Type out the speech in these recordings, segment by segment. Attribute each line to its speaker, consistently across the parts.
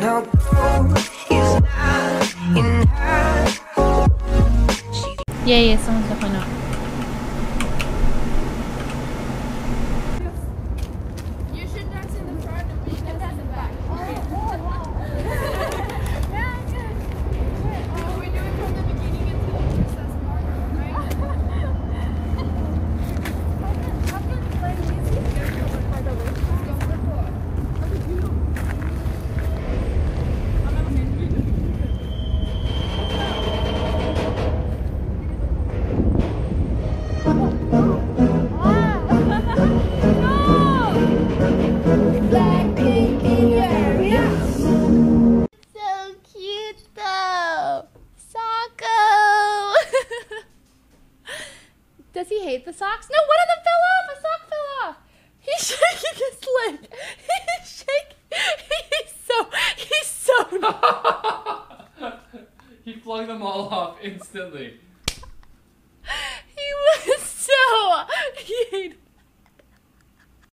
Speaker 1: Yeah, yeah, someone's definitely not. Socks? No, one of them fell off. A sock fell off. He's shaking his leg. He's shaking. He's so. He's so.
Speaker 2: he flung them all off instantly.
Speaker 1: He was so. He hated.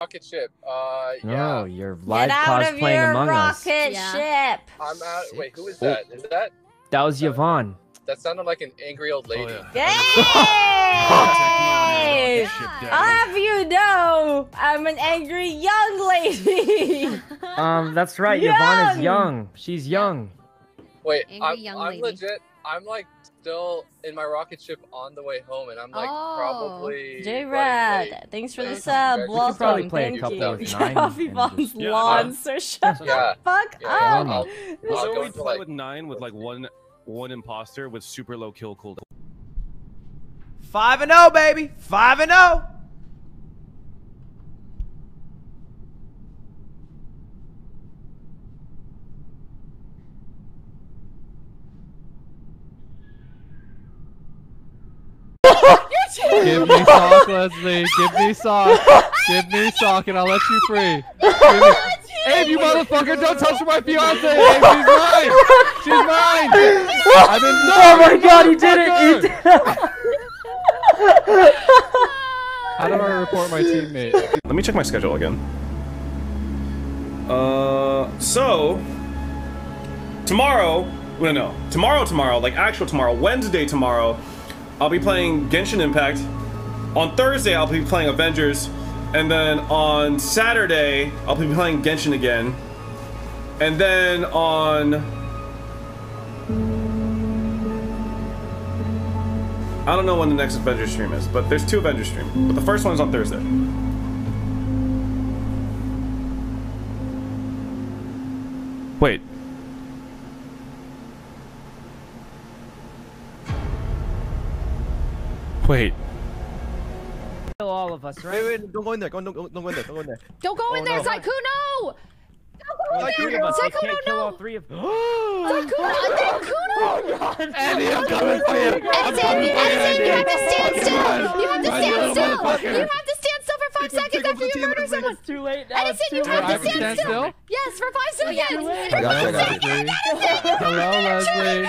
Speaker 3: rocket ship. Uh,
Speaker 4: No,
Speaker 3: yeah.
Speaker 4: you're live
Speaker 5: Get out of
Speaker 4: cosplaying
Speaker 5: your
Speaker 4: Among Us.
Speaker 5: rocket ship.
Speaker 3: I'm out. Wait, who is that? Is that
Speaker 4: That was Yvonne.
Speaker 3: that sounded like an angry old lady?
Speaker 5: Yay! I'll have you know, I'm an angry young lady.
Speaker 4: Um, that's right. Yvonne is
Speaker 5: Young!
Speaker 4: young. She's young.
Speaker 3: Wait,
Speaker 6: Angry
Speaker 3: I'm,
Speaker 6: young
Speaker 3: I'm
Speaker 6: lady.
Speaker 3: legit. I'm like still in my rocket ship on the way home, and I'm like
Speaker 6: Oh.
Speaker 3: probably.
Speaker 5: J
Speaker 3: running
Speaker 5: Rad, thanks for the sub.
Speaker 3: guys. You could
Speaker 5: Welcome.
Speaker 4: probably play a couple
Speaker 5: you.
Speaker 3: of
Speaker 4: nine
Speaker 5: off
Speaker 4: and
Speaker 5: Yvonne's
Speaker 4: just-
Speaker 7: Yeah,
Speaker 5: lawn, so shut
Speaker 3: Yeah.
Speaker 5: the fuck
Speaker 3: Yeah,
Speaker 5: up.
Speaker 3: I'll, I'll,
Speaker 7: So
Speaker 3: I'll go
Speaker 7: we play
Speaker 3: like.
Speaker 7: with nine with like one one imposter with super low kill cooldown.
Speaker 8: Five and zero, baby. Five and oh. zero.
Speaker 2: Give me sock, Leslie. Give me sock. Give me sock, and I'll let you free. Give me- Abe, you motherfucker! Don't touch my fiance. Abe, she's mine. She's mine. I've been.
Speaker 4: Oh my god, he did it! He did
Speaker 2: How do I report my teammate?
Speaker 7: Let me check my schedule again. Uh, so tomorrow, well, no, tomorrow, tomorrow, like actual tomorrow, Wednesday, tomorrow, I'll be playing Genshin Impact. On Thursday, I'll be playing Avengers, and then on Saturday, I'll be playing Genshin again, and then on. I don't know when the next Avengers stream is, but there's two Avengers streams. But the first one is on Thursday. Wait. Wait.
Speaker 4: Kill all of us, right?
Speaker 8: Wait, wait, don't go in there. Don't, don't, don't go in there. Don't go in there.
Speaker 1: Don't go in
Speaker 8: Oh,
Speaker 1: there,
Speaker 8: no.
Speaker 1: Sykkuno! Don't go in
Speaker 4: Three of us. I can't kill all
Speaker 1: no!
Speaker 4: three of
Speaker 1: Sykkuno! Sykkuno!
Speaker 2: Andy, I'm coming for you. I'm
Speaker 1: Edison,
Speaker 2: coming you,
Speaker 1: Edison, you have to stand still! You have to stand still! You have to stand still for five seconds after you murder someone!
Speaker 4: It's too late now.
Speaker 1: Edison, you have to stand
Speaker 2: stand
Speaker 1: still!
Speaker 2: still?
Speaker 1: Yes, for five seconds!
Speaker 4: late.
Speaker 8: I got you, I got you.
Speaker 2: Hello, Leslie.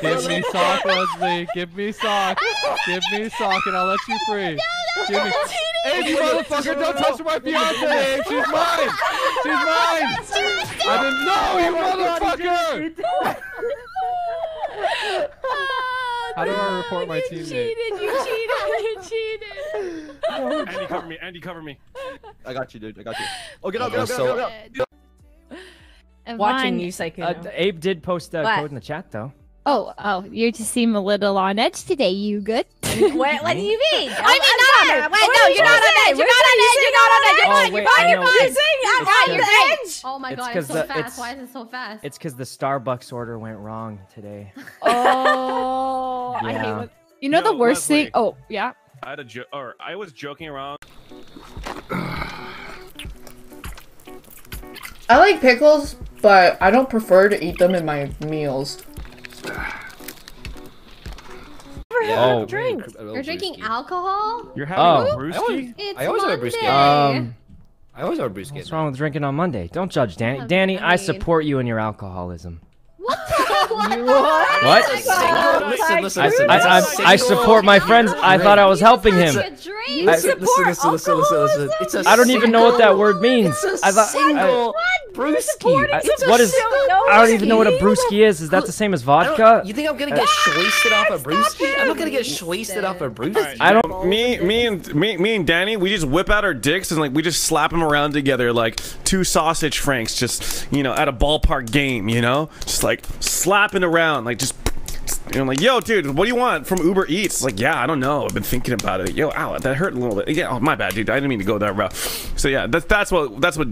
Speaker 2: Give me sock, Leslie. Give me sock. Give me sock, and I'll let you free. Give me. Abe, you motherfucker! Don't touch my fiance. Abe, she's mine. She's mine. I didn't know you, motherfucker. How do I report my
Speaker 1: you
Speaker 2: teammate?
Speaker 1: cheated! You cheated! You cheated!
Speaker 7: Andy, cover me. Andy, cover me.
Speaker 8: I got you, dude. I got you. Oh, get out, get out, get out, get out, get.
Speaker 5: Watching
Speaker 1: Yvonne-
Speaker 5: you,
Speaker 4: Uh,
Speaker 5: Sykkuno.
Speaker 4: Abe did post a
Speaker 5: What?
Speaker 4: code in the chat, though.
Speaker 1: Oh, oh, you just seem a little on edge today. You good?
Speaker 5: what, what do you mean?
Speaker 1: I mean, not. Wait, no, you're not on edge. You're not on oh, edge. You're not on edge. You're
Speaker 4: Oh,
Speaker 1: fine. You're fine.
Speaker 4: I
Speaker 1: You're
Speaker 4: know.
Speaker 1: fine.
Speaker 4: It's-
Speaker 1: I'm
Speaker 4: it's
Speaker 1: right.
Speaker 4: the-
Speaker 1: edge.
Speaker 6: Oh my
Speaker 4: It's
Speaker 6: god,
Speaker 4: 'cause
Speaker 6: it's so fast. Why is it so fast?
Speaker 4: It's because the Starbucks order went wrong today.
Speaker 1: Oh, I hate
Speaker 4: Yeah.
Speaker 1: when. You know
Speaker 7: Yo,
Speaker 1: the worst
Speaker 7: Leslie.
Speaker 1: thing? Oh, yeah.
Speaker 7: I had a jo- or I was joking around.
Speaker 9: I like pickles, but I don't prefer to eat them in my meals.
Speaker 4: Oh.
Speaker 5: drink.
Speaker 6: You're drinking alcohol?
Speaker 7: You're having
Speaker 4: Oh.
Speaker 7: a
Speaker 4: I
Speaker 7: brewski?
Speaker 6: It's
Speaker 8: I always have a
Speaker 6: Monday.
Speaker 4: Um,
Speaker 8: I always have a brisket.
Speaker 4: what's wrong with drinking on Monday? Don't judge Danny.
Speaker 6: Yeah,
Speaker 4: Danny,
Speaker 6: I
Speaker 4: I support you in your alcoholism.
Speaker 6: What?
Speaker 4: What?
Speaker 8: Listen, listen,
Speaker 4: I,
Speaker 8: listen.
Speaker 4: I,
Speaker 8: it's a
Speaker 4: I, I
Speaker 8: single-
Speaker 4: support my friends. I thought I was helping him.
Speaker 6: A drink.
Speaker 8: Listen, listen, listen, listen, listen, listen. It's a
Speaker 4: I don't even know what that word means.
Speaker 8: It's a
Speaker 4: I thought.
Speaker 8: single.
Speaker 10: Brewski.
Speaker 4: I- what is?
Speaker 5: no
Speaker 4: I don't even know what a
Speaker 5: whiskey.
Speaker 4: brewski is. Is that the same as vodka?
Speaker 10: You think I'm gonna get wasted off a brewski? I'm not gonna get wasted off a brewski.
Speaker 4: I don't.
Speaker 7: Me, me, and me, me and Danny, we just whip out our dicks and like we just slap them around together like two sausage franks, just you know, at a ballpark game, you know, just like slapping around, like just. And I'm like, yo, dude, what do you want from Uber Eats? Like, yeah, I don't know. I've been thinking about it. Yo, ow, that hurt a little bit. Yeah, oh, my bad, dude. I didn't mean to go that route. So yeah, that's that's what that's what.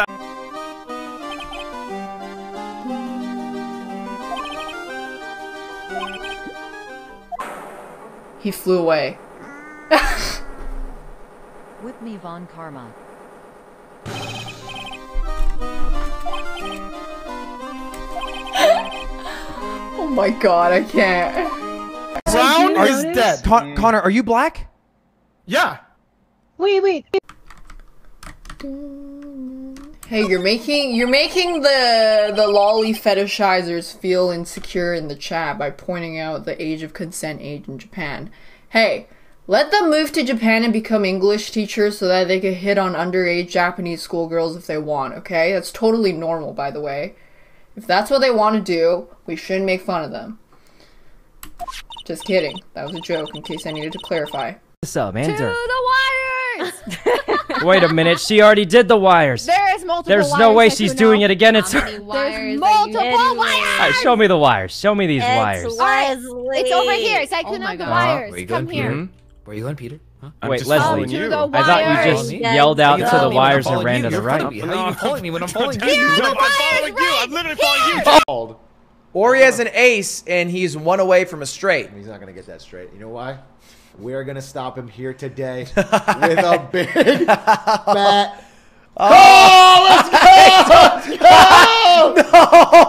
Speaker 9: He flew away.
Speaker 11: With me Von Karma.
Speaker 9: Oh my god, I can't.
Speaker 12: Brown
Speaker 9: Are
Speaker 12: is dead. Con- mm. Connor, are you black?
Speaker 13: Yeah.
Speaker 9: Wait, wait. Hey, you're making you're making the the lolly fetishizers feel insecure in the chat by pointing out the age of consent age in Japan. Hey, let them move to Japan and become English teachers so that they can hit on underage Japanese schoolgirls if they want, okay? That's totally normal, by the way. If that's what they want to do, we shouldn't make fun of them. Just kidding. That was a joke in case I needed to clarify.
Speaker 4: What's up,
Speaker 1: To the wires.
Speaker 4: Wait a minute. She already did the wires.
Speaker 1: There is multiple
Speaker 4: There's
Speaker 1: wires.
Speaker 4: no way she's doing it again. It's her.
Speaker 1: There's multiple wires.
Speaker 4: Alright, show me the wires. Show me these wires.
Speaker 1: Alright, it's over here. Sykkuno,
Speaker 5: Oh my
Speaker 1: the
Speaker 5: God.
Speaker 1: wires.
Speaker 10: Where you
Speaker 1: Come
Speaker 10: going,
Speaker 1: here. Hmm?
Speaker 10: Peter? Where you going, Peter? Huh?
Speaker 4: Wait, Leslie.
Speaker 1: you.
Speaker 4: I thought you just
Speaker 5: Yes.
Speaker 4: yelled out to the
Speaker 10: me when I'm
Speaker 4: wires and ran to the
Speaker 10: You're
Speaker 4: right.
Speaker 10: following me. How are you following me when I'm following you?
Speaker 1: Here are the
Speaker 13: I'm following
Speaker 1: wires,
Speaker 13: you. I'm literally following you.
Speaker 12: Or he has uh-huh. an ace and he's one away from a straight.
Speaker 14: He's not gonna get that straight. You know why? We're gonna stop him here today with a big fat.
Speaker 12: Oh, let's go! Let's go! No!